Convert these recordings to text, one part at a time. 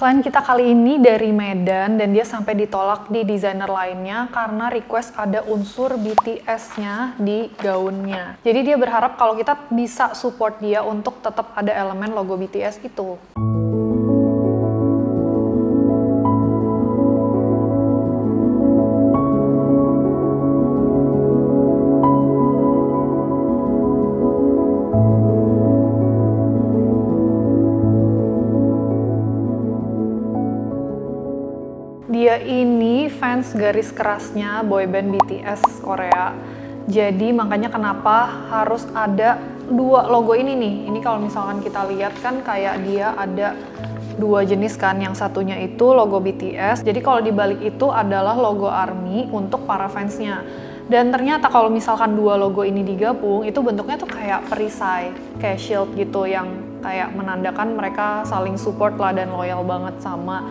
Klien kita kali ini dari Medan dan dia sampai ditolak di desainer lainnya karena request ada unsur BTS-nya di gaunnya. Jadi dia berharap kalau kita bisa support dia untuk tetap ada elemen logo BTS itu. Dia ini fans garis kerasnya boyband BTS Korea. Jadi makanya kenapa harus ada dua logo ini nih. Ini kalau misalkan kita lihat kan kayak dia ada dua jenis kan. Yang satunya itu logo BTS. Jadi kalau dibalik itu adalah logo ARMY untuk para fansnya. Dan ternyata kalau misalkan dua logo ini digabung, itu bentuknya tuh kayak perisai, kayak shield gitu yang kayak menandakan mereka saling support lah dan loyal banget sama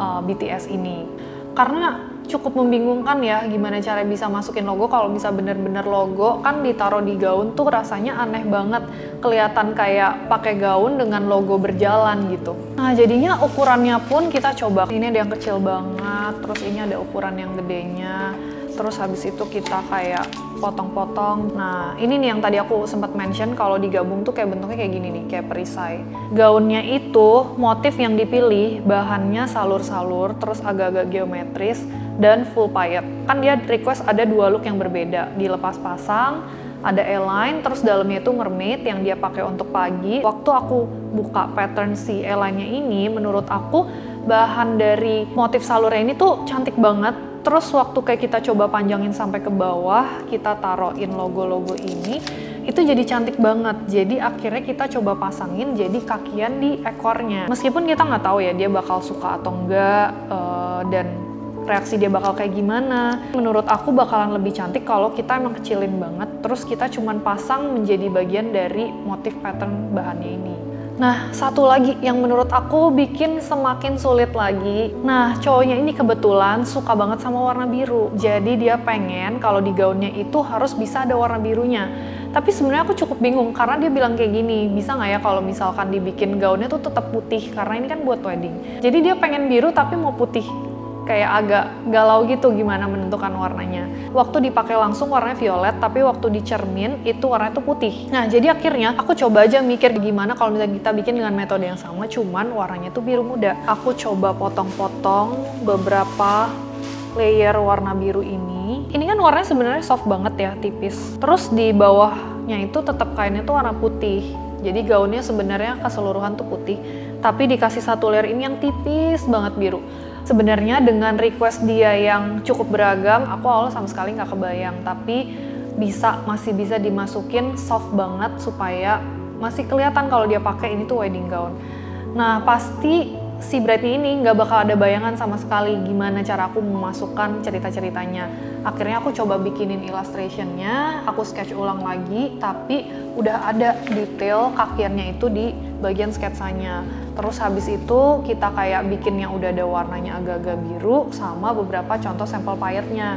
uh, BTS ini. Karena cukup membingungkan ya gimana cara bisa masukin logo. Kalau bisa bener-bener logo kan ditaruh di gaun tuh rasanya aneh banget. Kelihatan kayak pakai gaun dengan logo berjalan gitu. Nah jadinya ukurannya pun kita coba. Ini ada yang kecil banget terus ini ada ukuran yang gedenya terus habis itu kita kayak potong-potong. Nah, ini nih yang tadi aku sempat mention kalau digabung tuh kayak bentuknya kayak gini nih, kayak perisai. Gaunnya itu motif yang dipilih bahannya salur-salur, terus agak-agak geometris dan full payet. Kan dia request ada dua look yang berbeda, dilepas pasang, ada A-line, terus dalamnya itu mermaid yang dia pakai untuk pagi. Waktu aku buka pattern si A-line-nya ini, menurut aku bahan dari motif salurnya ini tuh cantik banget Terus waktu kayak kita coba panjangin sampai ke bawah, kita taruhin logo-logo ini, itu jadi cantik banget. Jadi akhirnya kita coba pasangin jadi kakian di ekornya. Meskipun kita nggak tahu ya dia bakal suka atau enggak, uh, dan reaksi dia bakal kayak gimana. Menurut aku bakalan lebih cantik kalau kita emang kecilin banget, terus kita cuman pasang menjadi bagian dari motif pattern bahannya ini. Nah, satu lagi yang menurut aku bikin semakin sulit lagi. Nah, cowoknya ini kebetulan suka banget sama warna biru. Jadi dia pengen kalau di gaunnya itu harus bisa ada warna birunya. Tapi sebenarnya aku cukup bingung karena dia bilang kayak gini, bisa nggak ya kalau misalkan dibikin gaunnya tuh tetap putih karena ini kan buat wedding. Jadi dia pengen biru tapi mau putih kayak agak galau gitu gimana menentukan warnanya. Waktu dipakai langsung warnanya violet, tapi waktu dicermin itu warnanya tuh putih. Nah, jadi akhirnya aku coba aja mikir gimana kalau misalnya kita bikin dengan metode yang sama, cuman warnanya tuh biru muda. Aku coba potong-potong beberapa layer warna biru ini. Ini kan warnanya sebenarnya soft banget ya, tipis. Terus di bawahnya itu tetap kainnya tuh warna putih. Jadi gaunnya sebenarnya keseluruhan tuh putih, tapi dikasih satu layer ini yang tipis banget biru sebenarnya dengan request dia yang cukup beragam aku awalnya sama sekali nggak kebayang. Tapi bisa masih bisa dimasukin soft banget supaya masih kelihatan kalau dia pakai ini tuh wedding gown. Nah pasti si bride ini nggak bakal ada bayangan sama sekali gimana cara aku memasukkan cerita-ceritanya. Akhirnya aku coba bikinin illustrationnya, aku sketch ulang lagi, tapi udah ada detail kakiannya itu di bagian sketsanya. Terus habis itu kita kayak bikin yang udah ada warnanya agak-agak biru sama beberapa contoh sampel payetnya.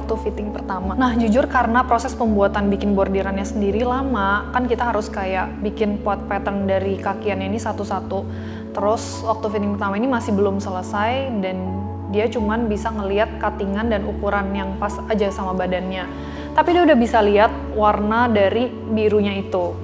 Waktu fitting pertama. Nah jujur karena proses pembuatan bikin bordirannya sendiri lama, kan kita harus kayak bikin pot pattern dari kakiannya ini satu-satu. Terus waktu fitting pertama ini masih belum selesai dan dia cuman bisa ngeliat cuttingan dan ukuran yang pas aja sama badannya. Tapi dia udah bisa lihat warna dari birunya itu.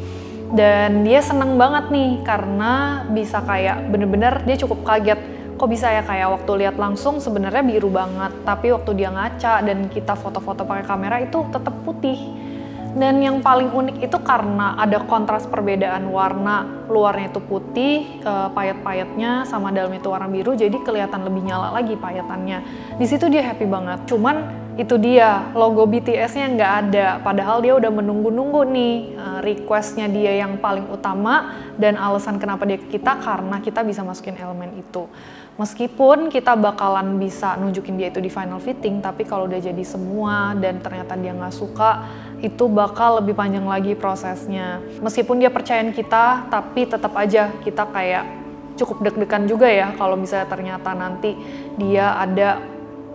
Dan dia seneng banget nih karena bisa kayak bener-bener dia cukup kaget kok bisa ya kayak waktu lihat langsung sebenarnya biru banget tapi waktu dia ngaca dan kita foto-foto pakai kamera itu tetap putih. Dan yang paling unik itu karena ada kontras perbedaan warna luarnya itu putih uh, payet-payetnya sama dalamnya itu warna biru jadi kelihatan lebih nyala lagi payetannya. Di situ dia happy banget cuman itu dia logo BTS-nya nggak ada padahal dia udah menunggu-nunggu nih uh, requestnya dia yang paling utama dan alasan kenapa dia ke kita karena kita bisa masukin elemen itu meskipun kita bakalan bisa nunjukin dia itu di final fitting tapi kalau udah jadi semua dan ternyata dia nggak suka itu bakal lebih panjang lagi prosesnya. Meskipun dia percayain kita, tapi tetap aja kita kayak cukup deg-degan juga ya kalau misalnya ternyata nanti dia ada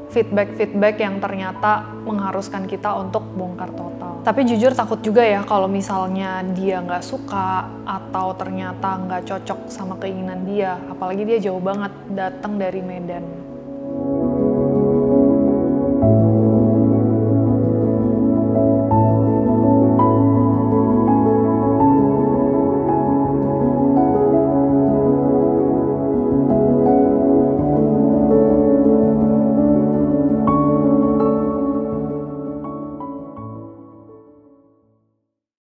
feedback-feedback yang ternyata mengharuskan kita untuk bongkar total. Tapi jujur takut juga ya kalau misalnya dia nggak suka atau ternyata nggak cocok sama keinginan dia, apalagi dia jauh banget datang dari Medan.